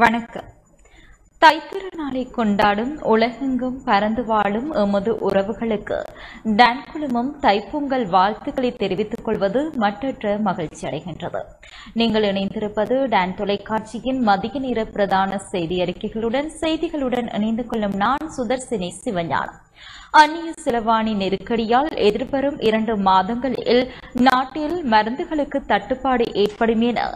வணக்கம். தைத்திருநாளை கொண்டாடும் உலகெங்கும் பறந்து வாழும் எமது உறவுகளுக்கு டன்குழுமம் தைப்பொங்கல் வாழ்த்துக்களை தெரிவித்துக் கொள்வது மற்றற்ற மகிழ்ச்சி அடைகின்றது. நீங்கள் இணைந்திருப்பது டான் தொலைக்காட்சியின் மதிய நேர பிரதான செய்தி அறிக்கைகளுடன் செய்திகளுடன் இணைந்து கொள்ளும் நான் சுதர்சினி சிவஞானம். அந்நிய செலவாணி நெருக்கடியால் எதிர்வரும் இரண்டு மாதங்களில் நாட்டில் மருந்துகளுக்கு தட்டுப்பாடு ஏற்படும் என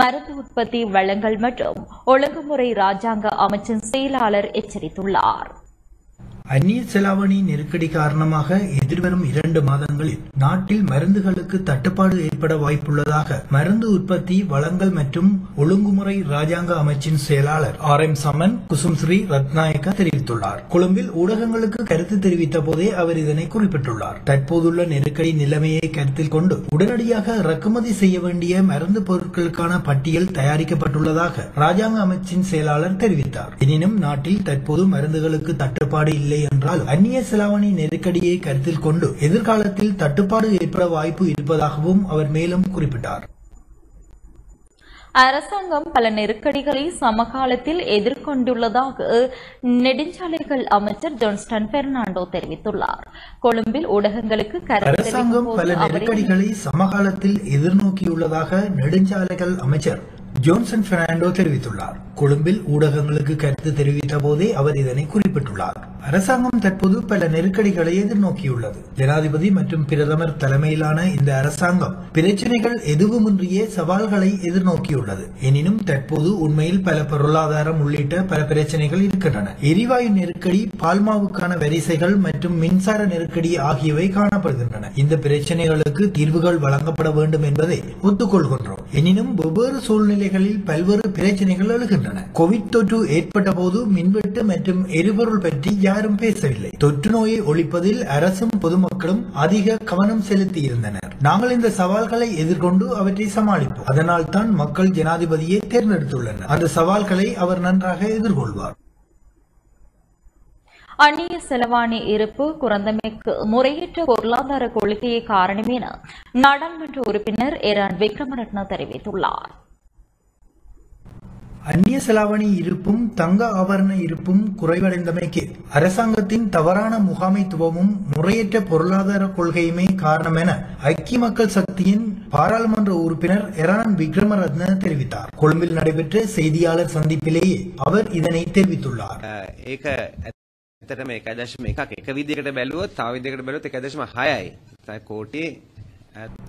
மருந்து உற்பத்தி வழங்கல் மற்றும் ஒழுங்குமுறை ராஜாங்க அமைச்சின் செயலாளர் எச்சரித்துள்ளார். அந்நிய செலாவணி நெருக்கடி காரணமாக எதிர்வரும் இரண்டு மாதங்களில் நாட்டில் மருந்துகளுக்கு தட்டுப்பாடு ஏற்பட வாய்ப்புள்ளதாக மருந்து உற்பத்தி வளங்கள் மற்றும் ஒழுங்குமுறை ராஜாங்க அமைச்சின் செயலாளர் ஆர் எம் சமன் குசும்ஸ்ரீ ரத்நாயக்க தெரிவித்துள்ளார். கொழும்பில் ஊடகங்களுக்கு கருத்து தெரிவித்த போதே அவர் இதனை குறிப்பிட்டுள்ளார். தற்போதுள்ள நெருக்கடி நிலைமையை கருத்தில் கொண்டு உடனடியாக இறக்குமதி செய்ய வேண்டிய மருந்து பொருட்களுக்கான பட்டியல் தயாரிக்கப்பட்டுள்ளதாக ராஜாங்க அமைச்சின் செயலாளர் தெரிவித்தார். எனினும் நாட்டில் தற்போது மருந்துகளுக்கு தட்டுப்பாடு இல்லை இல்லை என்றாலும் அந்நிய செலாவணி நெருக்கடியை கருத்தில் கொண்டு எதிர்காலத்தில் தட்டுப்பாடு ஏற்பட வாய்ப்பு இருப்பதாகவும் அவர் மேலும் குறிப்பிட்டார். அரசாங்கம் பல நெருக்கடிகளை சமகாலத்தில் எதிர்கொண்டுள்ளதாக நெடுஞ்சாலைகள் அமைச்சர் ஜான்ஸ்டன் பெர்னாண்டோ தெரிவித்துள்ளார். கொழும்பில் ஊடகங்களுக்கு அரசாங்கம் பல நெருக்கடிகளை சமகாலத்தில் எதிர்நோக்கியுள்ளதாக நெடுஞ்சாலைகள் அமைச்சர் ஜோன்சன் பெர்னாண்டோ தெரிவித்துள்ளார். கொழும்பில் ஊடகங்களுக்கு கருத்து தெரிவித்த போதே அவர் இதனை குறிப்பிட்டுள்ளார். அரசாங்கம் தற்போது பல நெருக்கடிகளை எதிர்நோக்கியுள்ளது. ஜனாதிபதி மற்றும் பிரதமர் தலைமையிலான இந்த அரசாங்கம் பிரச்சனைகள் எதுவுமின்றியே சவால்களை எதிர்நோக்கியுள்ளது. எனினும் தற்போது உண்மையில் பல பொருளாதாரம் உள்ளிட்ட பல பிரச்சனைகள் இருக்கின்றன. எரிவாயு நெருக்கடி பால்மாவுக்கான வரிசைகள் மற்றும் மின்சார நெருக்கடி ஆகியவை காணப்படுகின்றன. இந்த பிரச்சனைகளுக்கு தீர்வுகள் வழங்கப்பட வேண்டும் என்பதை ஒத்துக்கொள்கின்றோம். எனினும் வெவ்வேறு சூழ்நிலைகளில் பல்வேறு பிரச்சனைகள் எழுகின்றன. வருகின்றன கோவிட் தொற்று ஏற்பட்ட போது மின்வெட்டு மற்றும் எரிபொருள் பற்றி யாரும் பேசவில்லை. தொற்று நோயை ஒழிப்பதில் அரசும் பொதுமக்களும் அதிக கவனம் செலுத்தி இருந்தனர் நாங்கள் இந்த சவால்களை எதிர்கொண்டு அவற்றை சமாளிப்போம். அதனால் தான் மக்கள் ஜனாதிபதியை தேர்ந்தெடுத்துள்ளனர். அந்த சவால்களை அவர் நன்றாக எதிர்கொள்வார். அந்நிய செலவாணி இருப்பு குறைந்தமைக்கு முறையற்ற பொருளாதார கொள்கையை காரணம் என நாடாளுமன்ற உறுப்பினர் எரான் விக்ரமரட்ன தெரிவித்துள்ளார். அந்நிய செலாவணி இருப்பும் தங்க ஆபரண இருப்பும் குறைவடைந்தமைக்கு அரசாங்கத்தின் தவறான முகாமைத்துவமும் முறையற்ற பொருளாதார கொள்கையுமே காரணம் என ஐக்கிய மக்கள் சக்தியின் பாராளுமன்ற உறுப்பினர் எரான் விக்ரமரத்ன தெரிவித்தார் கொழும்பில் நடைபெற்ற செய்தியாளர் சந்திப்பிலேயே அவர் இதனை தெரிவித்துள்ளார் ඒක ඇත්තටම එක දශම එකක් එක විදිහකට බැලුවොත් තව විදිහකට බැලුවොත් එක දශම හයයි. තයි කෝටි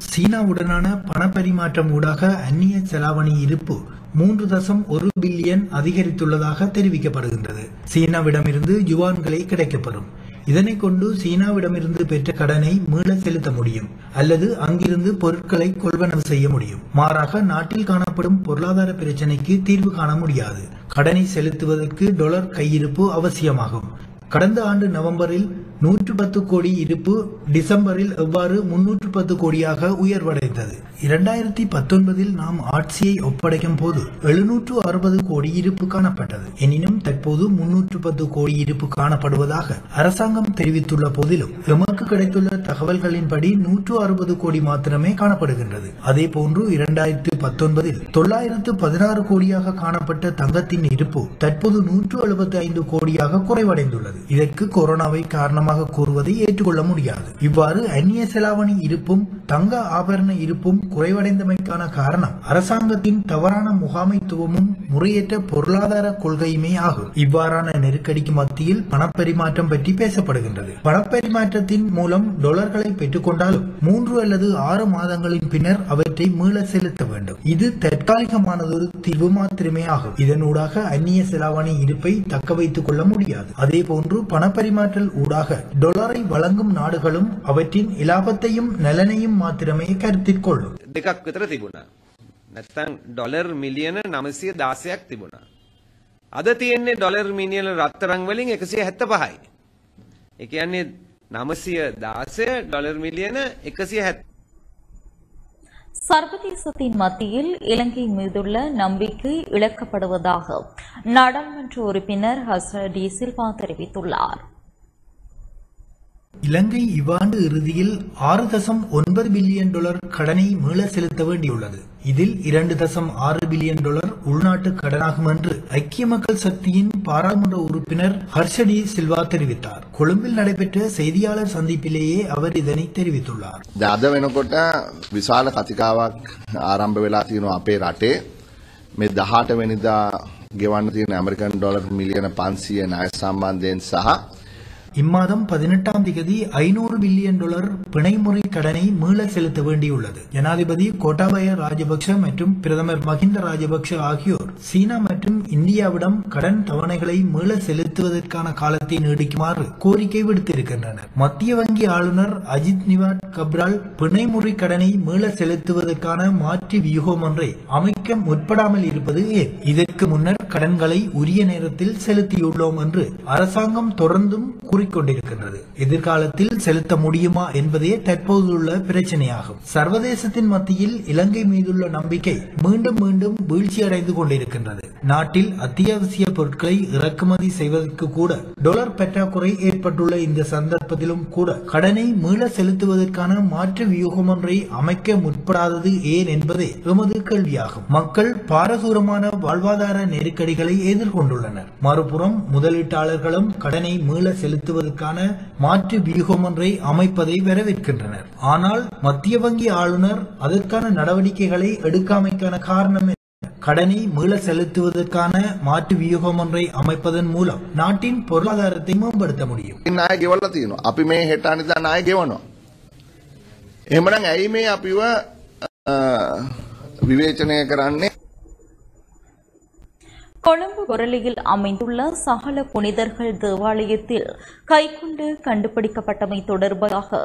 சீனாவுடனான பணப்பரிமாற்றம் ஊடாக அந்நிய செலாவணி இருப்பு மூன்று தசம் ஒரு பில்லியன் அதிகரித்துள்ளதாக தெரிவிக்கப்படுகின்றது. சீனாவிடமிருந்து யுவான்களை கிடைக்கப்பெறும். இதனை கொண்டு சீனாவிடமிருந்து பெற்ற கடனை மீள செலுத்த முடியும். அல்லது அங்கிருந்து பொருட்களை கொள்வனவு செய்ய முடியும். மாறாக நாட்டில் காணப்படும் பொருளாதார பிரச்சனைக்கு தீர்வு காண முடியாது. கடனை செலுத்துவதற்கு டொலர் கையிருப்பு அவசியமாகும். கடந்த ஆண்டு நவம்பரில் நூற்று பத்து கோடி இருப்பு டிசம்பரில் எவ்வாறு முன்னூற்று பத்து கோடியாக உயர்வடைந்தது? இரண்டாயிரத்தி பத்தொன்பதில் நாம் ஆட்சியை ஒப்படைக்கும் போது எழுநூற்று அறுபது கோடி இருப்பு காணப்பட்டது. எனினும் தற்போது முன்னூற்று பத்து கோடி இருப்பு காணப்படுவதாக அரசாங்கம் தெரிவித்துள்ள போதிலும் எமக்கு கிடைத்துள்ள தகவல்களின்படி நூற்று அறுபது கோடி மாத்திரமே காணப்படுகின்றது. அதே போன்று இரண்டாயிரத்தி பத்தொன்பதில் தொள்ளாயிரத்து பதினாறு கோடியாக காணப்பட்ட தங்கத்தின் இருப்பு தற்போது நூற்று எழுபத்தி ஐந்து கோடியாக குறைவடைந்துள்ளது. இதற்கு கொரோனாவை காரணமாக கூறுவதை ஏற்றுக்கொள்ள முடியாது. இவ்வாறு அந்நிய செலாவணி இருப்பும் தங்க ஆபரண இருப்பும் குறைவடைந்தமைக்கான காரணம் அரசாங்கத்தின் தவறான முகாமைத்துவமும் முறையற்ற பொருளாதார கொள்கையுமே ஆகும். இவ்வாறான நெருக்கடிக்கு மத்தியில் பணப்பரிமாற்றம் பற்றி பேசப்படுகின்றது. பணப்பரிமாற்றத்தின் மூலம் டொலர்களை பெற்றுக்கொண்டாலும் மூன்று அல்லது ஆறு மாதங்களின் பின்னர் அவற்றை மீள செலுத்த வேண்டும். இது தற்காலிகமானதொரு தீர்வு மாத்திரமே ஆகும். இதனூடாக அந்நிய செலாவணி இருப்பை தக்க வைத்துக் கொள்ள முடியாது. அதே போன்று பணப்பரிமாற்றல் ஊடாக டொலரை வழங்கும் நாடுகளும் அவற்றின் இலாபத்தையும் நலனையும் மாத்திரமே கருத்தில் கொள்ளும். දෙකක් විතර තිබුණා. නැත්තම් ඩොලර් මිලියන 916ක් තිබුණා. අද තියෙන්නේ ඩොලර් මිලියන රත්තරන් වලින් 175යි. ඒ කියන්නේ 916 ඩොලර් මිලියන 170 சர்வதேசத்தின் மத்தியில் இலங்கை மீதுள்ள நம்பிக்கை இழக்கப்படுவதாக நாடாளுமன்ற உறுப்பினர் ஹசன் டி சில்வா தெரிவித்துள்ளார் இலங்கை இவ்வாண்டு இறுதியில் ஆறு தசம் ஒன்பது பில்லியன் டாலர் கடனை மீள செலுத்த வேண்டியுள்ளது இதில் இரண்டு தசம் ஆறு பில்லியன் டாலர் உள்நாட்டு கடனாகும் என்று ஐக்கிய மக்கள் சக்தியின் பாராளுமன்ற உறுப்பினர் ஹர்ஷடி சில்வா தெரிவித்தார் கொழும்பில் நடைபெற்ற செய்தியாளர் சந்திப்பிலேயே அவர் இதனை தெரிவித்துள்ளார் ද අද වෙනකොට විශාල කතිකාවක් ආරම්භ වෙලා තියෙනවා අපේ රටේ මේ දහට වෙනිදා ගෙවන්න තියෙන ඇමරිකන් ඩොලර් මිලියන පන්සිය ණය සම්බන්ධයෙන් සහ இம்மாதம் பதினெட்டாம் திகதி ஐநூறு பில்லியன் டாலர் பிணைமுறை கடனை மீள செலுத்த வேண்டியுள்ளது. ஜனாதிபதி கோட்டாபய ராஜபக்ஷ மற்றும் பிரதமர் மஹிந்த ராஜபக்ஷ ஆகியோர் சீனா மற்றும் இந்தியாவிடம் கடன் தவணைகளை மீள செலுத்துவதற்கான காலத்தை நீடிக்குமாறு கோரிக்கை விடுத்திருக்கின்றனர். மத்திய வங்கி ஆளுநர் அஜித் நிவாட் கப்ரால் பிணைமுறை கடனை மீள செலுத்துவதற்கான மாற்று வியூகம் ஒன்றை அமைக்க முற்படாமல் இருப்பது ஏன்? இதற்கு முன்னர் கடன்களை உரிய நேரத்தில் செலுத்தியுள்ளோம் என்று அரசாங்கம் தொடர்ந்தும் கூறிக்கொண்டிருக்கின்றது. எதிர்காலத்தில் செலுத்த முடியுமா என்பதே தற்போதுள்ள பிரச்சனையாகும். சர்வதேசத்தின் மத்தியில் இலங்கை மீதுள்ள நம்பிக்கை மீண்டும் மீண்டும் வீழ்ச்சியடைந்து கொண்டிருக்கின்றது. நாட்டில் அத்தியாவசிய பொருட்களை இறக்குமதி செய்வதற்கு கூட டொலர் பற்றாக்குறை ஏற்பட்டுள்ள இந்த சந்தர்ப்பத்திலும் கூட கடனை மீள செலுத்துவதற்கான மாற்று வியூகம் ஒன்றை அமைக்க முற்படாதது ஏன் என்பதே எமது கேள்வியாகும். மக்கள் பாரதூரமான வாழ்வாதார நெருக்கடிகளை எதிர்கொண்டுள்ளனர். மறுபுறம் முதலீட்டாளர்களும் கடனை மீள செலுத்துவதற்கான மாற்று வியூகம் ஒன்றை அமைப்பதை வரவேற்கின்றனர். ஆனால் மத்திய வங்கி ஆளுநர் அதற்கான நடவடிக்கைகளை எடுக்காமைக்கான காரணம் கடனை மீள செலுத்துவதற்கான மாற்று வியூகம் ஒன்றை அமைப்பதன் மூலம் நாட்டின் பொருளாதாரத்தை மேம்படுத்த முடியும் ඉන්න අය ගෙවල්ලා තියෙනවා. අපි මේ හෙට අනිදා ණය ගෙවනවා. එහෙමනම් ඇයි මේ අපිව අ, විවේචනය කරන්නේ? கொழும்பு பொருளியில் அமைந்துள்ள சகல புனிதர்கள் தேவாலயத்தில் கைக்குண்டு கண்டுபிடிக்கப்பட்டமை தொடர்பாக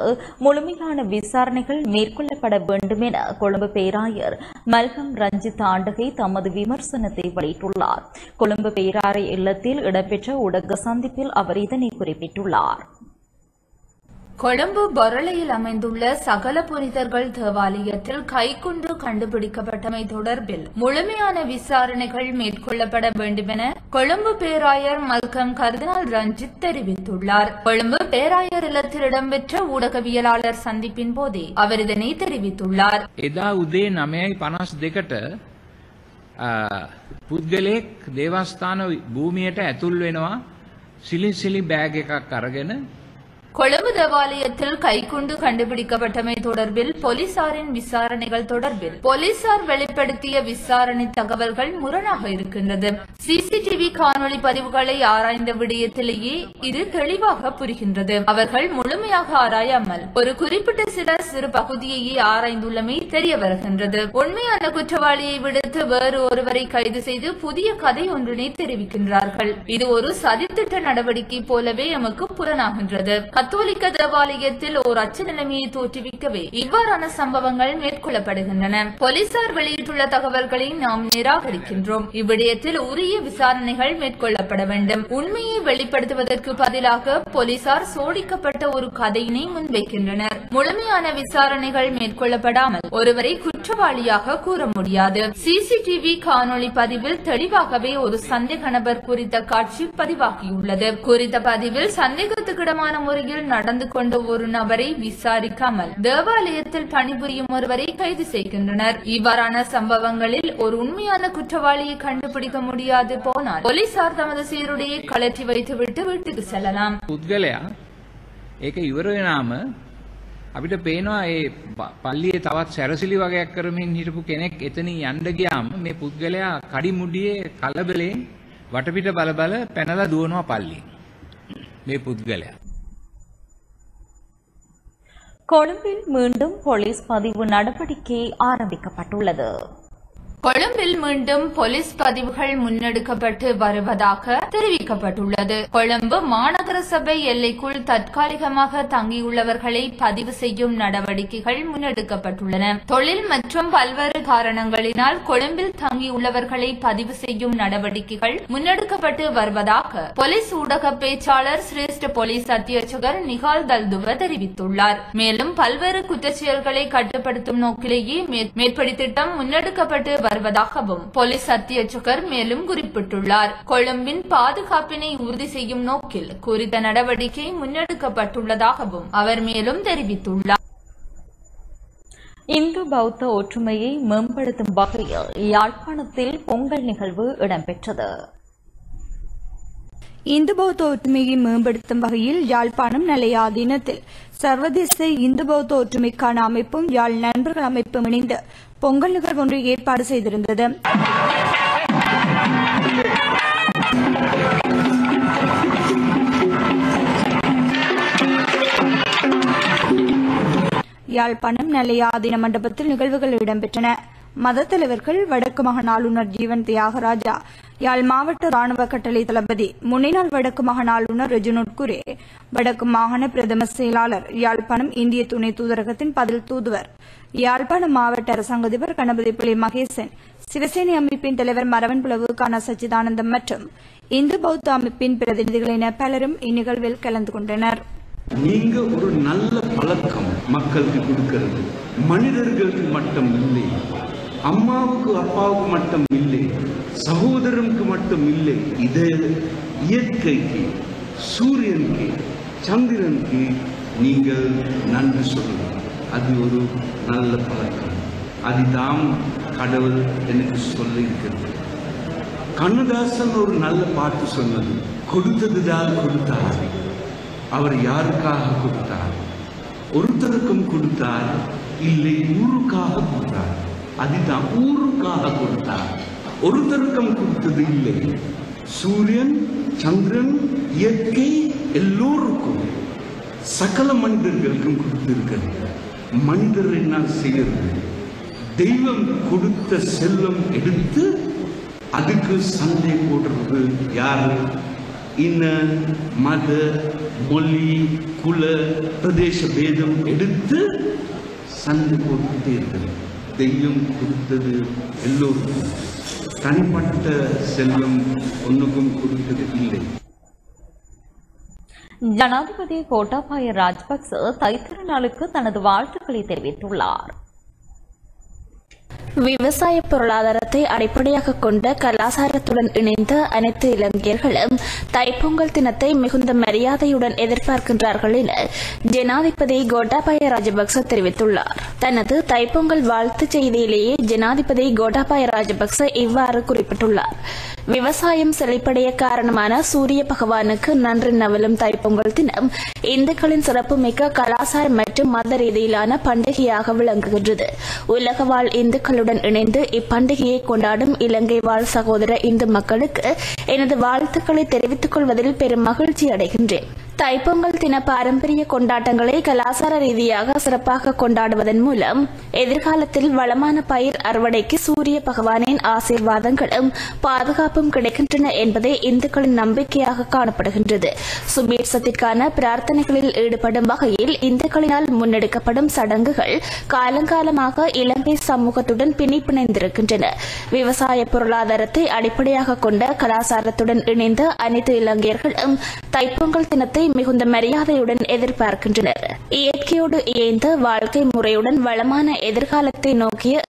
முழுமையான விசாரணைகள் மேற்கொள்ளப்பட வேண்டும் என கொழும்பு பேராயர் மல்கம் ரஞ்சித் ஆண்டகை தமது விமர்சனத்தை வெளியிட்டுள்ளார். கொழும்பு பேராயர் இல்லத்தில் இடம்பெற்ற ஊடக சந்திப்பில் அவர் இதனை குறிப்பிட்டுள்ளார். கொழும்பு பொரளையில் அமைந்துள்ள சகல புனிதர்கள் தேவாலயத்தில் கைக்குண்டு கண்டுபிடிக்கப்பட்டமை தொடர்பில் முழுமையான விசாரணைகள் மேற்கொள்ளப்பட வேண்டுமென கொழும்பு பேராயர் மல்கம் கர்தினால் ரஞ்சித் தெரிவித்துள்ளார் கொழும்பு பேராயர் இல்லத்தில் இடம்பெற்ற ஊடகவியலாளர் சந்திப்பின் போதே அவர் இதனை தெரிவித்துள்ளார் එදා උදේ නමයයි පනස් දෙකට පුද්ගලයෙක් දේවස්ථාන භූමියයට ඇතුල් වෙනවා සිලි සිලි බෑග එකක් අරගෙන கொழும்பு தேவாலயத்தில் கைக்குண்டு கண்டுபிடிக்கப்பட்டமை தொடர்பில் போலீசாரின் விசாரணைகள் தொடர்பில் போலீசார் வெளிப்படுத்திய விசாரணை தகவல்கள் முரணாக இருக்கின்றது. சிசிடிவி காணொலி பதிவுகளை ஆராய்ந்த விடயத்திலேயே இது தெளிவாக புரிகின்றது. அவர்கள் முழுமையாக ஆராயாமல் ஒரு குறிப்பிட்ட சில சிறு பகுதியையே ஆராய்ந்துள்ளமை தெரிய வருகின்றது. உண்மையான குற்றவாளியை விடுத்து வேறு ஒருவரை கைது செய்து புதிய கதை ஒன்றினை தெரிவிக்கின்றார்கள். இது ஒரு சதித்திட்ட நடவடிக்கை போலவே எமக்கு புலனாகின்றது. கத்தோலிக்க தேவாலயத்தில் ஓர் அச்ச நிலைமையை தோற்றுவிக்கவே இவ்வாறான சம்பவங்கள் மேற்கொள்ளப்படுகின்றன. போலீசார் வெளியிட்டுள்ள தகவல்களை நாம் நிராகரிக்கின்றோம். இவ்விடயத்தில் உரிய விசாரணைகள் மேற்கொள்ளப்பட வேண்டும். உண்மையை வெளிப்படுத்துவதற்கு பதிலாக போலீசார் சோடிக்கப்பட்ட ஒரு கதையினை முன்வைக்கின்றனர். முழுமையான விசாரணைகள் மேற்கொள்ளப்படாமல் ஒருவரை குற்றவாளியாக கூற முடியாது. சிசிடிவி காணொளி பதிவில் தெளிவாகவே ஒரு சந்தேக நபர் குறித்த காட்சி பதிவாகியுள்ளது. குறித்த பதிவில் சந்தேகத்துக்கிடமான முறையில் நடந்து கொண்ட ஒரு நபரை விசாரிக்காமல் தேவாலயத்தில் பணிபுரியும் ஒருவரை கைது செய்கின்றனர் இவ்வாறான சம்பவங்களில் ஒரு உண்மையான குற்றவாளியை கண்டுபிடிக்க முடியாது போனால் போலீசார் தமது சீருடையை கழற்றி வைத்துவிட்டு வீட்டுக்கு செல்லலாம் පුද්ගලයා ඒක ඉවර වෙනාම අපිට පේනවා ඒ ප- පල්ලියේ තවත් සැරසිලි වගේක් කරමින් හිටපු කෙනෙක් එතනින් යන්න ගියාම මේ පුද්ගලයා කඩිමුඩියේ කලබලෙන් වටපිට බල බල පැනලා දුවනවා පල්ලියෙන්. මේ පුද්ගලයා கொழும்பில் மீண்டும் போலீஸ் பதிவு நடவடிக்கை ஆரம்பிக்கப்பட்டுள்ளது. கொழும்பில் மீண்டும் போலீஸ் பதிவுகள் முன்னெடுக்கப்பட்டு வருவதாக தெரிவிக்கப்பட்டுள்ளது. கொழும்பு மாநகர சபை எல்லைக்குள் தற்காலிகமாக தங்கியுள்ளவர்களை பதிவு செய்யும் நடவடிக்கைகள் முன்னெடுக்கப்பட்டுள்ளன. தொழில் மற்றும் பல்வேறு காரணங்களினால் கொழும்பில் தங்கியுள்ளவர்களை பதிவு செய்யும் நடவடிக்கைகள் முன்னெடுக்கப்பட்டு வருவதாக போலீஸ் ஊடக பேச்சாளர் சிரேஷ்ட போலீஸ் அத்தியட்சகர் நிகால் தல்துவ தெரிவித்துள்ளார். மேலும் பல்வேறு குற்றச்செயல்களை கட்டுப்படுத்தும் நோக்கிலேயே மேற்படி திட்டம் முன்னெடுக்கப்பட்டு வருவதாகவும் போலீஸ் அத்தியட்சகர் மேலும் குறிப்பிட்டுள்ளார். கொழும்பின் பாதுகாப்பினை உறுதி செய்யும் நோக்கில் குறித்த நடவடிக்கை முன்னெடுக்கப்பட்டுள்ளதாகவும் அவர் மேலும் தெரிவித்துள்ளார். இந்து பௌத்த ஒற்றுமையை மேம்படுத்தும் வகையில் யாழ்ப்பாணத்தில் பொங்கல் நிகழ்வு இடம்பெற்றது. இந்து பௌத்த ஒற்றுமையை மேம்படுத்தும் வகையில் யாழ்ப்பாணம் நிலையாதீனத்தில் சர்வதேச இந்து பௌத்த ஒற்றுமைக்கான அமைப்பும் யாழ் நண்பர்கள் அமைப்பும் இணைந்து பொங்கல் நிகழ்வு ஒன்று ஏற்பாடு செய்திருந்தது. யாழ்ப்பாணம் நிலையாதீன மண்டபத்தில் நிகழ்வுகள் இடம்பெற்றன. மத தலைவர்கள் வடக்கு மகன் ஆளுநர் ஜீவன் தியாகராஜா யாழ் மாவட்ட ராணுவ கட்டளை தளபதி முன்னாள் வடக்கு மகன் ஆளுநர் ரெஜினோட் குரே வடக்கு மாகாண பிரதம செயலாளர் யாழ்ப்பாணம் இந்திய துணை தூதரகத்தின் பதில் தூதுவர் யாழ்ப்பாணம் மாவட்ட அரசாங்க அதிபர் கணபதி பிள்ளை மகேசன் சிவசேனை அமைப்பின் தலைவர் மரவன் புலவுக்கான சச்சிதானந்தம் மற்றும் இந்து பௌத்த அமைப்பின் பிரதிநிதிகள் என பலரும் இந்நிகழ்வில் கலந்து கொண்டனர். நீங்க ஒரு நல்ல பழக்கம் மக்களுக்கு கொடுக்கிறது. மனிதர்களுக்கு மட்டும் இல்லை. அம்மாவுக்கு அப்பாவுக்கு மட்டும் இல்லை. சகோதரனுக்கு மட்டும் இல்லை. இது இயற்கைக்கு சூரியனுக்கு சந்திரனுக்கு நீங்கள் நன்றி சொல்லலாம். அது ஒரு நல்ல பழக்கம். அதுதான் கடவுள் எனக்கு சொல்லியிருக்கிறது. கண்ணதாசன் ஒரு நல்ல பாட்டு சொன்னது கொடுத்ததுதான் கொடுத்தார். அவர் யாருக்காக கொடுத்தார் ஒருத்தருக்கும் கொடுத்தார் இல்லை ஊருக்காக கொடுத்தார் அதுதான் ஊருக்காக கொடுத்தார். ஒருத்தருக்கும் கொடுத்தது இல்லை. சூரியன் சந்திரன் இயற்கை எல்லோருக்கும் சகல மனிதர்களுக்கும் கொடுத்திருக்கிறது. மனிதர் என்ன செய்யறது? தெய்வம் கொடுத்த செல்வம் எடுத்து அதுக்கு சண்டை போடுறது யாரு? இன மத மொழி குல பிரதேச பேதம் எடுத்து சண்டை போட்டுட்டே இருக்கிறது தெய்வம் கொடுத்தது எல்லோருக்கும். தனிப்பட்ட செல்வம் ஒன்றுக்கும் கொடுத்தது இல்லை. ஜனாதிபதி கோட்டாபாய ராஜபக்ச தைத்திருநாளுக்கு தனது வாழ்த்துக்களை தெரிவித்துள்ளார். விவசாய பொருளாதாரத்தை அடிப்படையாக கொண்ட கலாச்சாரத்துடன் இணைந்த அனைத்து இளைஞர்களும் தைப்பொங்கல் தினத்தை மிகுந்த மரியாதையுடன் எதிர்பார்க்கின்றார்கள் என ஜனாதிபதி கோட்டாபாய ராஜபக்ச தெரிவித்துள்ளார். தனது தைப்பொங்கல் வாழ்த்துச் செய்தியிலேயே ஜனாதிபதி கோட்டாபாய ராஜபக்ச இவ்வாறு குறிப்பிட்டுள்ளார். விவசாயம் செழிப்படைய காரணமான சூரிய பகவானுக்கு நன்றி நவலும் தைப்பொங்கல் தினம் இந்துக்களின் சிறப்புமிக்க கலாச்சார மற்றும் மத ரீதியிலான பண்டிகையாக விளங்குகின்றது. உலக வாழ் இந்துக்களுடன் இணைந்து இப்பண்டிகையை கொண்டாடும் இலங்கை வாழ் சகோதர இந்து மக்களுக்கு எனது வாழ்த்துக்களை தெரிவித்துக் கொள்வதில் பெரும் மகிழ்ச்சி அடைகின்றேன். தைப்பொங்கல் தின பாரம்பரிய கொண்டாட்டங்களை கலாச்சார ரீதியாக சிறப்பாக கொண்டாடுவதன் மூலம் எதிர்காலத்தில் வளமான பயிர் அறுவடைக்கு சூரிய பகவானின் ஆசீர்வாதங்களும் பாதுகாப்பும் கிடைக்கின்றன என்பதே இந்துக்களின் நம்பிக்கையாக காணப்படுகின்றது. சுபீட்சத்திற்கான பிரார்த்தனைகளில் ஈடுபடும் வகையில் இந்துக்களினால் முன்னெடுக்கப்படும் சடங்குகள் காலங்காலமாக இலங்கை சமூகத்துடன் பிணைப்பிணைந்திருக்கின்றன விவசாய பொருளாதாரத்தை அடிப்படையாக கொண்ட கலாச்சாரத்துடன் இணைந்த அனைத்து இலங்கையர்களும் தைப்பொங்கல் தினத்தை மிகுந்த மரியாதையுடன் எதிர்பார்க்கின்றனர். இயற்கையோடு இயைந்த வாழ்க்கை முறையுடன் வளமான எதிர்காலத்தை நோக்கிய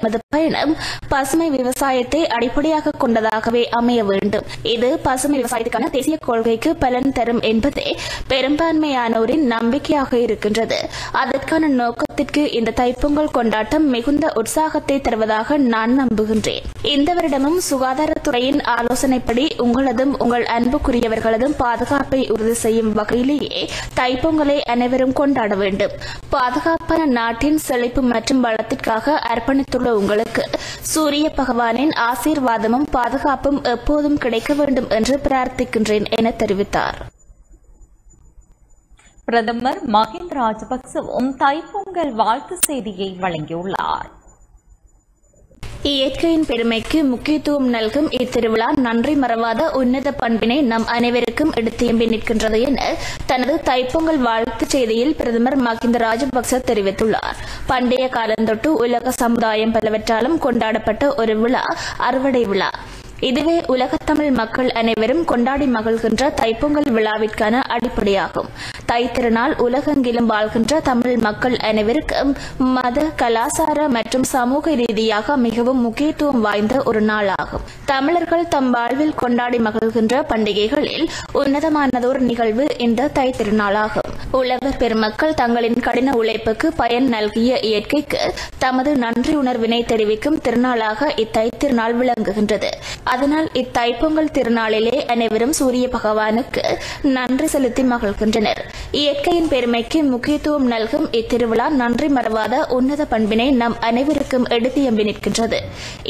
எமது பயணம் பசுமை விவசாயத்தை அடிப்படையாக கொண்டதாகவே அமைய வேண்டும். இது பசுமை விவசாயத்துக்கான தேசிய கொள்கைக்கு பலன் தரும் என்பதே பெரும்பான்மையானோரின் நம்பிக்கையாக இருக்கின்றது. அதற்கான நோக்கத்திற்கு இந்த தைப்பொங்கல் கொண்டாட்டம் மிகுந்த உற்சாகத்தை தருவதாக நான் நம்புகின்றேன். இந்த வருடமும் சுகாதார சுகாதாரத்துறையின் ஆலோசனைப்படி உங்களதும் உங்கள் அன்புக்குரியவர்களதும் பாதுகாப்பை உறுதி செய்யும் வகையிலேயே தைப்பொங்கலை அனைவரும் கொண்டாட வேண்டும். பாதுகாப்பான நாட்டின் செழிப்பு மற்றும் வளத்திற்காக அர்ப்பணித்துள்ள உங்களுக்கு சூரிய பகவானின் ஆசீர்வாதமும் பாதுகாப்பும் எப்போதும் கிடைக்க வேண்டும் என்று பிரார்த்திக்கின்றேன் என தெரிவித்தார். பிரதமர் மஹிந்த ராஜபக்சவும் தைப்பொங்கல் வாழ்த்து செய்தியை வழங்கியுள்ளார். இயற்கையின் பெருமைக்கு முக்கியத்துவம் நல்கும் இத்திருவிழா நன்றி மறவாத உன்னத பண்பினை நம் அனைவருக்கும் எடுத்தியம்பி நிற்கின்றது என தனது தைப்பொங்கல் வாழ்த்துச் செய்தியில் பிரதமர் மஹிந்த ராஜபக்ச தெரிவித்துள்ளார். பண்டைய காலந்தொட்டு உலக சமுதாயம் பலவற்றாலும் கொண்டாடப்பட்ட ஒரு விழா அறுவடை விழா. இதுவே உலகத்தமிழ் மக்கள் அனைவரும் கொண்டாடி மகிழ்கின்ற தைப்பொங்கல் விழாவிற்கான அடிப்படையாகும். தைத்திருநாள் உலகெங்கிலும் வாழ்கின்ற தமிழ் மக்கள் அனைவருக்கும் மத கலாசார மற்றும் சமூக ரீதியாக மிகவும் முக்கியத்துவம் வாய்ந்த ஒரு நாளாகும். தமிழர்கள் தம் வாழ்வில் கொண்டாடி மகிழ்கின்ற பண்டிகைகளில் உன்னதமானதோர் நிகழ்வு இந்த தைத்திருநாளாகும். உழவர் பெருமக்கள் தங்களின் கடின உழைப்புக்கு பயன் நல்கிய இயற்கைக்கு தமது நன்றி உணர்வினை தெரிவிக்கும் திருநாளாக இத்தைத்திருநாள் விளங்குகின்றது. அதனால் இத்தைப்பொங்கல் திருநாளிலே அனைவரும் சூரிய பகவானுக்கு நன்றி செலுத்தி மகிழ்கின்றனர் இயற்கையின் பெருமைக்கு முக்கியத்துவம் நல்கும் இத்திருவிழா நன்றி மறவாத உன்னத பண்பினை நம் அனைவருக்கும் எடுத்து எம்பி நிற்கின்றது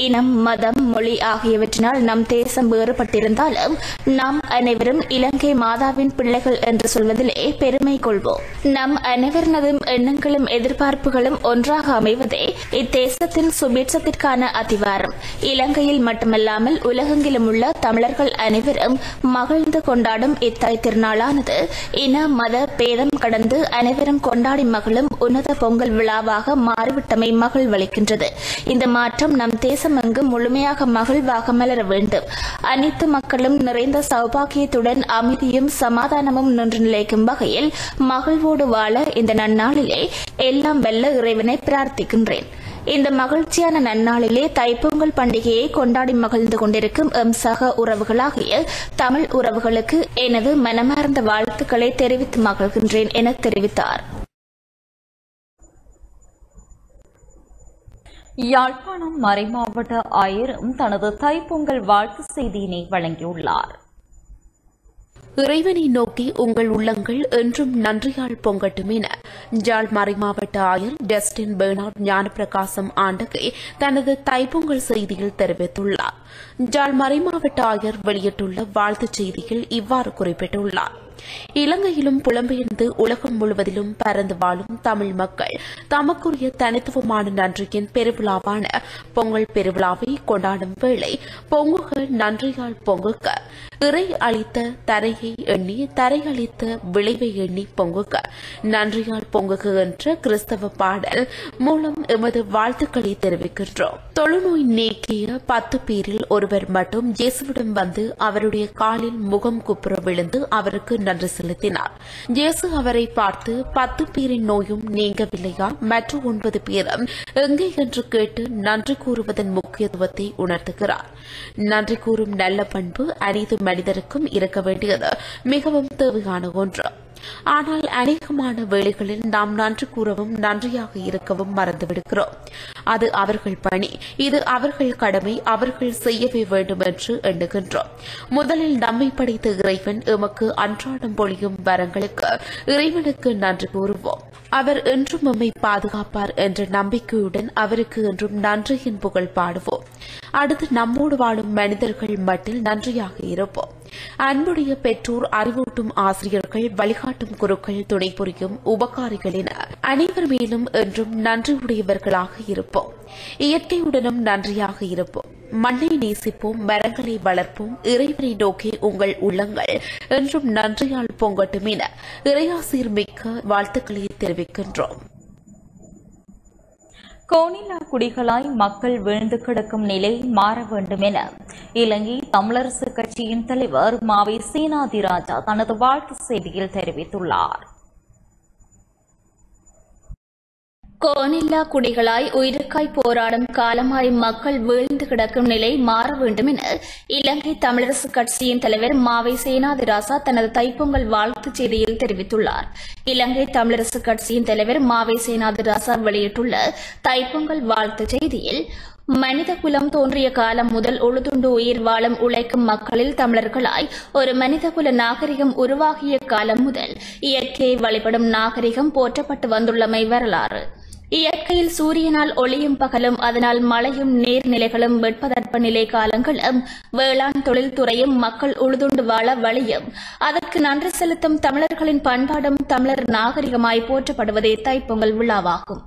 இனம் மதம் மொழி ஆகியவற்றினால் நம் தேசம் வேறுபட்டிருந்தாலும் நாம் அனைவரும் இலங்கை மாதாவின் பிள்ளைகள் என்று சொல்வதிலே பெருமை கொள்வோம். நம் அனைவரினதும் எண்ணங்களும் எதிர்பார்ப்புகளும் ஒன்றாக அமைவதே இத்தேசத்தின் சுபீட்சத்திற்கான அதிவாரம் இலங்கையில் மட்டுமல்லாமல் உலகெங்கிலும் உள்ள தமிழர்கள் அனைவரும் மகிழ்ந்து கொண்டாடும் இத்தாய் திருநாளானது இன மத பேதம் கடந்து அனைவரும் கொண்டாடி மகளும் உன்னத பொங்கல் விழாவாக மாறிவிட்டமை மகிழ்வளிக்கின்றது. இந்த மாற்றம் நம் தேசம் அங்கு முழுமையாக மகிழ்வாக மலர வேண்டும். அனைத்து மக்களும் நிறைந்த சௌபாகியத்துடன் அமைதியும் சமாதானமும் நின்று நிலைக்கும் வகையில் மகிழ்வோடு வாழ இந்த நன்னாளிலே எல்லாம் வெல்ல இறைவனை பிரார்த்திக்கின்றேன். இந்த மகிழ்ச்சியான நன்னாளிலே தைப்பொங்கல் பண்டிகையை கொண்டாடி மகிழ்ந்து கொண்டிருக்கும் எம் சக உறவுகளாகிய தமிழ் உறவுகளுக்கு எனது மனமார்ந்த வாழ்த்துக்களை தெரிவித்து மகிழ்கின்றேன் என தெரிவித்தார். யாழ்ப்பாணம் மறைமாவட்ட ஆயரும் தனது தைப்பொங்கல் வாழ்த்து செய்தியினை வழங்கியுள்ளார். இறைவனை நோக்கி உங்கள் உள்ளங்கள் என்றும் நன்றியால் பொங்கட்டும் என ஜாழ் மறைமாவட்ட ஆயர் டஸ்டின் பெர்னார்ட் ஞானப்பிரகாசம் ஆண்டகை தனது தைப்பொங்கல் செய்தியில் தெரிவித்துள்ளார். ஜாழ் மறைமாவட்ட ஆயர் வெளியிட்டுள்ள வாழ்த்துச் செய்தியில் இவ்வாறு குறிப்பிட்டுள்ளார். இலங்கையிலும் புலம்பெயர்ந்து உலகம் முழுவதிலும் பறந்து வாழும் தமிழ் மக்கள் தமக்குரிய தனித்துவமான நன்றியின் பெருவிழாவான பொங்கல் பெருவிழாவை கொண்டாடும் வேளை பொங்குக நன்றியால் பொங்குக. இறை அளித்த தரையை எண்ணி தரை அளித்த விளைவை எண்ணி பொங்குக. நன்றியால் பொங்குக என்ற கிறிஸ்தவ பாடல் மூலம் எமது வாழ்த்துக்களை தெரிவிக்கின்றோம். தொழுநோய் நீக்கிய பத்து பேரில் ஒருவர் மட்டும் இயேசுவிடம் வந்து அவருடைய காலில் முகம் குப்புற விழுந்து அவருக்கு நன்றி செலுத்தினார். இயேசு அவரை பார்த்து பத்து பேரின் நோயும் நீங்கவில்லையா? மற்ற ஒன்பது பேரும் எங்கே? என்று கேட்டு நன்றி கூறுவதன் முக்கியத்துவத்தை உணர்த்துகிறார். நன்றி கூறும் நல்ல பண்பு அனைத்து மனிதருக்கும் இருக்க வேண்டியது. மிகவும் தேவையான ஒன்று. ஆனால் அநேகமான வேளைகளில் நாம் நன்றி கூறவும் நன்றியாக இருக்கவும் மறந்துவிடுகிறோம். அது அவர்கள் பணி. இது அவர்கள் கடமை. அவர்கள் செய்யவே வேண்டும் என்று எண்ணுகின்றோம். முதலில் நம்மை படைத்த இறைவன் எமக்கு அன்றாடம் பொழியும் வரங்களுக்கு இறைவனுக்கு நன்றி கூறுவோம். அவர் என்றும் நம்மை பாதுகாப்பார் என்ற நம்பிக்கையுடன் அவருக்கு என்றும் நன்றியின் புகழ் பாடுவோம். அடுத்து நம்மோடு வாழும் மனிதர்கள் மட்டில் நன்றியாக இருப்போம். அன்புடைய பெற்றோர் அறிவூட்டும் ஆசிரியர்கள் வழிகாட்டும் குருக்கள் துணை புரியும் உபகாரிகள் என அனைவர் மேலும் என்றும் நன்றியுடையவர்களாக இருப்போம். இயற்கையுடனும் நன்றியாக இருப்போம். மண்ணை நேசிப்போம் மரங்களை வளர்ப்போம் இறைவனை நோக்கி உங்கள் உள்ளங்கள் என்றும் நன்றியால் பொங்கட்டும் என இறையாசிர் மிக்க வாழ்த்துக்களை தெரிவிக்கின்றோம். கோணிலா குடிகளாய் மக்கள் வீழ்ந்து கிடக்கும் நிலை மாற வேண்டும் என இலங்கை தமிழரசு கட்சியின் தலைவர் மாவை சீனாதிராஜா தனது வாழ்த்து செய்தியில் தெரிவித்துள்ளார். கோனில்லா குடிகளாய் உயிருக்காய் போராடும் காலமாய் மக்கள் வீழ்ந்து கிடக்கும் நிலை மாற வேண்டும் என இலங்கை தமிழரசு கட்சியின் தலைவர் மாவை சேனாதிராசா தனது தைப்பொங்கல் வாழ்த்துச் செய்தியில் தெரிவித்துள்ளார். இலங்கை தமிழரசு கட்சியின் தலைவர் மாவை சேனாதிராசா வெளியிட்டுள்ள தைப்பொங்கல் வாழ்த்துச் செய்தியில் மனித குலம் தோன்றிய காலம் முதல் உழுதுண்டு உயிர் வாழும் உழைக்கும் மக்களில் தமிழர்களாய் ஒரு மனிதகுல நாகரிகம் உருவாகிய காலம் முதல் இயற்கையை வழிபடும் நாகரிகம் போற்றப்பட்டு வந்துள்ளமை வரலாறு. இயற்கையில் சூரியனால் ஒளியும் பகலும் அதனால் மழையும் நீர்நிலைகளும் வெட்பதற்ப நிலை காலங்களும் வேளாண் தொழில்துறையும் மக்கள் உழுதுண்டு வாழ வழியும். அதற்கு நன்றி செலுத்தும் தமிழர்களின் பண்பாடும் தமிழர் நாகரிகமாய் போற்றப்படுவதே தைப்பொங்கல் விழாவாகும்.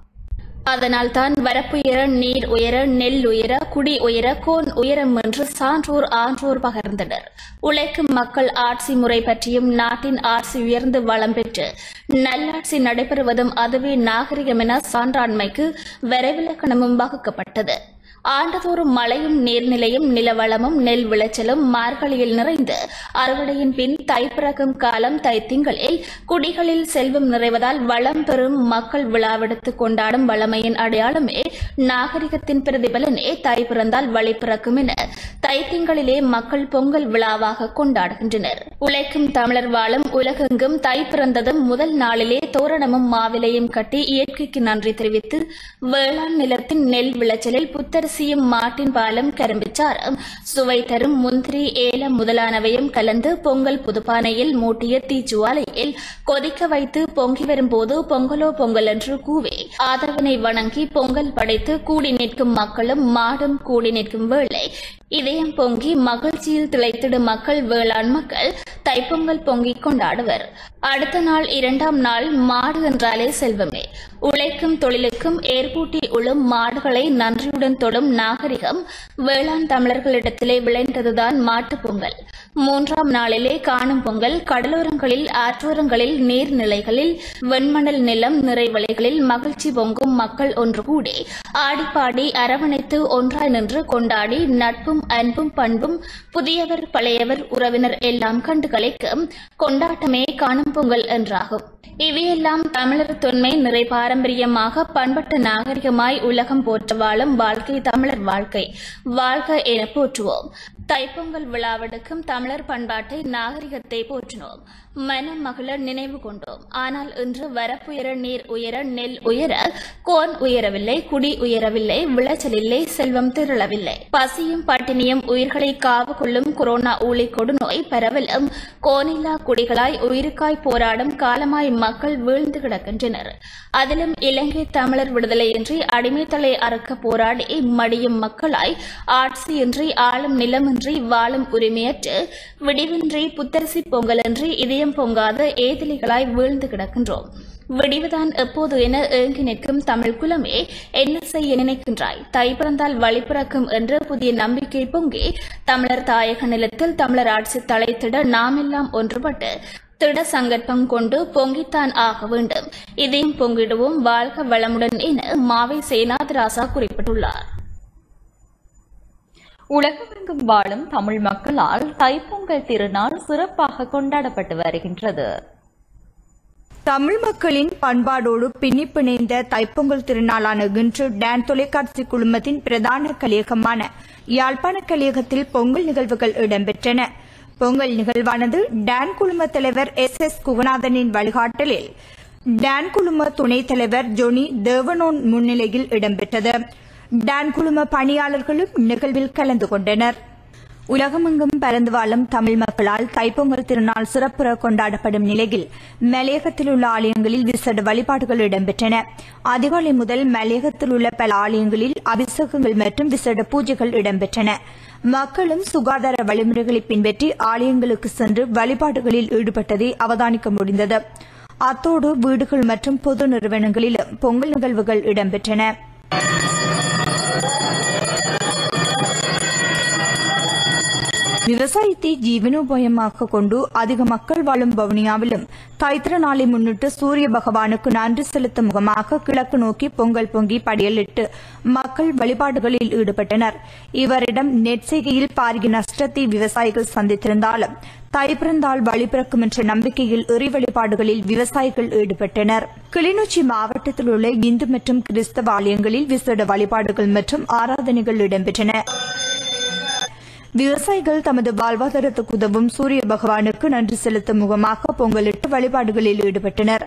அதனால் தான் வரப்புயர நீர் உயர நெல் உயர குடி உயர கோன் உயரம் என்று சான்றோர் ஆன்றோர் பகிர்ந்தனர். உழைக்கும் மக்கள் ஆட்சி முறை பற்றியும் நாட்டின் ஆட்சி உயர்ந்து வளம் பெற்று நல்லாட்சி நடைபெறுவதும் அதுவே நாகரிகம் என சான்றாண்மைக்கு வரைவிலக்கணமும் வகுக்கப்பட்டது. ஆண்டுதோறும் மழையும் நீர்நிலையும் நிலவளமும் நெல் விளைச்சலும் மார்கழியில் நிறைந்து அறுவடையின் பின் தைப்பிறக்கும் காலம் தைத்திங்களில் குடிகளில் செல்வம் நிறைவதால் வளம் பெறும் மக்கள் விழாவெடுத்து கொண்டாடும் வளமையின் அடையாளமே நாகரிகத்தின் பிரதிபலனே தை பிறந்தால் வழி பிறக்கும் என தைத்திங்களிலே மக்கள் பொங்கல் விழாவாக கொண்டாடுகின்றனர். உழைக்கும் தமிழர் வாழும் உலகெங்கும் தை பிறந்ததும் முதல் நாளிலே தோரணமும் மாவிலையும் கட்டி இயற்கைக்கு நன்றி தெரிவித்து வேளாண் நிலத்தின் நெல் விளைச்சலில் புத்தர் புத்தரிசியும் மாட்டின் பாலம் கரும்பிச்சாரம் சுவை தரும் முந்திரி ஏலம் முதலானவையும் கலந்து பொங்கல் புதுப்பானையில் மூட்டிய தீச்சுவாலையில் கொதிக்க வைத்து பொங்கி வரும்போது பொங்கலோ பொங்கல் என்று கூவி. ஆதவனை வணங்கி பொங்கல் படைத்து கூடி நிற்கும் மக்களும் மாடும் கூடி நிற்கும் வேளை இதயம் பொங்கி மகிழ்ச்சியில் திளைத்திடும் மக்கள் வேளாண் மக்கள் தைப்பொங்கல் பொங்கிக் கொண்டாடுவர். அடுத்த நாள் இரண்டாம் நாள் மாடு என்றாலே செல்வமே. உழைக்கும் தொழிலுக்கும் ஏற்பூட்டி உழும் மாடுகளை நன்றியுடன் தொடும் நாகரிகம் வேளாண் தமிழர்களிடத்திலே விளைந்ததுதான் மாட்டுப் பொங்கல். மூன்றாம் நாளிலே காணும் பொங்கல் கடலோரங்களில் ஆற்றோரங்களில் நீர்நிலைகளில் வெண்மணல் நிலம் நிறைவலைகளில் மகிழ்ச்சி பொங்கும் மக்கள் ஒன்று கூடி ஆடிப்பாடி அரவணைத்து ஒன்றாய் நின்று கொண்டாடி நட்பும் அன்பும் பண்பும் புதியவர் பழையவர் உறவினர் எல்லாம் கண்டு கலைக்கும் கொண்டாட்டமே காணும் பொங்கல் என்றாகும். இவையெல்லாம் தமிழர் தொன்மை நிறை பாரம்பரியமாக பண்பட்ட நாகரிகமாய் உலகம் போற்ற வாழும் வாழ்க்கை தமிழர் வாழ்க்கை. வாழ்க என போற்றுவோம். தைப்பொங்கல் விழாவெடுக்கும் தமிழர் பண்பாட்டை நாகரிகத்தை போற்றினோம். மனம் மகிழ நினைவு கொண்டோம். ஆனால் இன்று வரப்புயர நீர் உயர நெல் உயர கோன் உயரவில்லை குடி உயரவில்லை விளைச்சல் இல்லை செல்வம் திரளவில்லை. பசியும் பட்டினியும் உயிர்களை காவு கொள்ளும் கொரோனா ஊழி கொடுநோய் பரவலும் கோனில்லா குடிகளாய் உயிருக்காய் போராடும் காலமாய் மக்கள் வீழ்ந்து கிடக்கின்றனர். அதிலும் இலங்கை தமிழர் விடுதலையின்றி அடிமைத்தலை அறுக்க போராடி மடியும் மக்களாய் ஆட்சியின்றி ஆளும் நிலம் நிலமின்றி வாழும் உரிமையற்று விடிவின்றி புத்தரிசி பொங்கலின்றி இதயம் பொங்காத ஏதிலிகளாய் வீழ்ந்து கிடக்கின்றோம். விடிவுதான் எப்போது என ஏங்கி நிற்கும் தமிழ் குலமே என்ன செய்ய நினைக்கின்றாய்? தை பிறந்தால் வழி பிறக்கும் என்று புதிய நம்பிக்கை பொங்கி தமிழர் தாயக நிலத்தில் தமிழர் ஆட்சி தலைத்திட நாமெல்லாம் ஒன்றுபட்டு திட சங்கற்பம் கொண்டு பொங்கித்தான் ஆக வேண்டும். இதையும் பொங்கிடுவோம் வாழ்க வளமுடன் என மாவை சேனாதிராசா குறிப்பிட்டுள்ளார். உலகமெங்கும் வாழும் தமிழ் மக்களால் தைப்பொங்கல் திருநாள் சிறப்பாக கொண்டாடப்பட்டு வருகின்றது. தமிழ் மக்களின் பண்பாடோடு பின்னி பிணைந்த தைப்பொங்கல் திருநாளான இன்று டான் தொலைக்காட்சி குழுமத்தின் பிரதான கலியகமான யாழ்ப்பாண கலியகத்தில் பொங்கல் நிகழ்வுகள் இடம்பெற்றன. பொங்கல் நிகழ்வானது டான் குழும தலைவர் எஸ் எஸ் குகநாதனின் வழிகாட்டலில் டான் குழும துணைத் தலைவர் ஜொனி தேவனோன் முன்னிலையில் இடம்பெற்றது. டான் குழும பணியாளர்களும் நிகழ்வில் கலந்து கொண்டனர். உலகமெங்கும் பறந்து வாழும் தமிழ் மக்களால் தைப்பொங்கல் திருநாள் சிறப்புற கொண்டாடப்படும் நிலையில் மலையகத்தில் உள்ள ஆலயங்களில் விசேட வழிபாடுகள் இடம்பெற்றன. அதிகாலை முதல் மலையகத்தில் உள்ள பல ஆலயங்களில் அபிஷேகங்கள் மற்றும் விசேட பூஜைகள் இடம்பெற்றன. மக்களும் சுகாதார வழிமுறைகளை பின்பற்றி ஆலயங்களுக்கு சென்று வழிபாடுகளில் ஈடுபட்டதை அவதானிக்க முடிந்தது. அத்தோடு வீடுகள் மற்றும் பொது நிறுவனங்களிலும் பொங்கல் நிகழ்வுகள் இடம்பெற்றன. விவசாயத்தை ஜீவனோபாயமாக கொண்டு அதிக மக்கள் வாழும் வவுனியாவிலும் தைத்திர நாளை முன்னிட்டு சூரிய பகவானுக்கு நன்றி செலுத்தும் முகமாக கிழக்கு நோக்கி பொங்கல் பொங்கி படியலிட்டு மக்கள் வழிபாடுகளில் ஈடுபட்டனர். இவரிடம் நெற்செய்கையில் பாரிய நஷ்டத்தை விவசாயிகள் சந்தித்திருந்தாலும் தைப்பிறந்தால் வழிபிறக்கும் என்ற நம்பிக்கையில் இறை வழிபாடுகளில் விவசாயிகள் ஈடுபட்டனர். கிளிநொச்சி மாவட்டத்தில் உள்ள இந்து மற்றும் கிறிஸ்தவ ஆலயங்களில் விசேட வழிபாடுகள் மற்றும் ஆராதனைகள் இடம்பெற்றன. விவசாயிகள் தமது வாழ்வாதாரத்துக்கு உதவும் சூரிய பகவானுக்கு நன்றி செலுத்தும் முகமாக பொங்கலிட்டு வழிபாடுகளில் ஈடுபட்டனர்.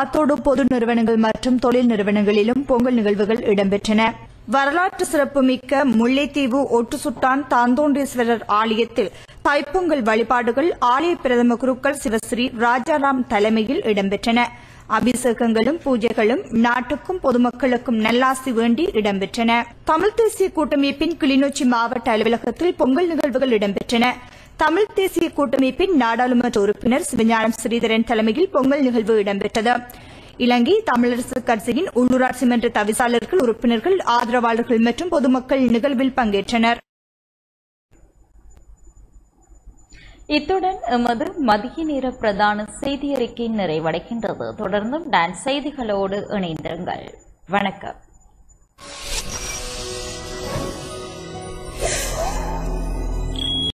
அத்தோடு பொது நிறுவனங்கள் மற்றும் தொழில் நிறுவனங்களிலும் பொங்கல் நிகழ்வுகள் இடம்பெற்றன. வரலாற்று சிறப்புமிக்க முல்லைத்தீவு ஒட்டுசுட்டான் தாந்தோண்டீஸ்வரர் ஆலயத்தில் தைப்பொங்கல் வழிபாடுகள் ஆலய பிரதம குருக்கள் சிவஸ்ரீ ராஜாராம் தலைமையில் இடம்பெற்றன. அபிஷேகங்களும் பூஜைகளும் நாட்டுக்கும் பொதுமக்களுக்கும் நல்லாசி வேண்டி இடம்பெற்றன. தமிழ் தேசிய கூட்டமைப்பின் கிளிநொச்சி மாவட்ட அலுவலகத்தில் பொங்கல் நிகழ்வுகள் இடம்பெற்றன. தமிழ் தேசிய கூட்டமைப்பின் நாடாளுமன்ற உறுப்பினர் சிவஞானம் ஸ்ரீதரன் தலைமையில் பொங்கல் நிகழ்வு இடம்பெற்றது. இலங்கை தமிழரசு கட்சியின் உள்ளூராட்சி மன்ற தவிசாளர்கள் உறுப்பினர்கள் ஆதரவாளர்கள் மற்றும் பொதுமக்கள் நிகழ்வில் பங்கேற்றனர். இத்துடன் எமது மதிய நேர பிரதான செய்தி அறிக்கை நிறைவடைகின்றது. தொடர்ந்தும் டான்ஸ் செய்திகளோடு இணைந்திருங்கள். வணக்கம்.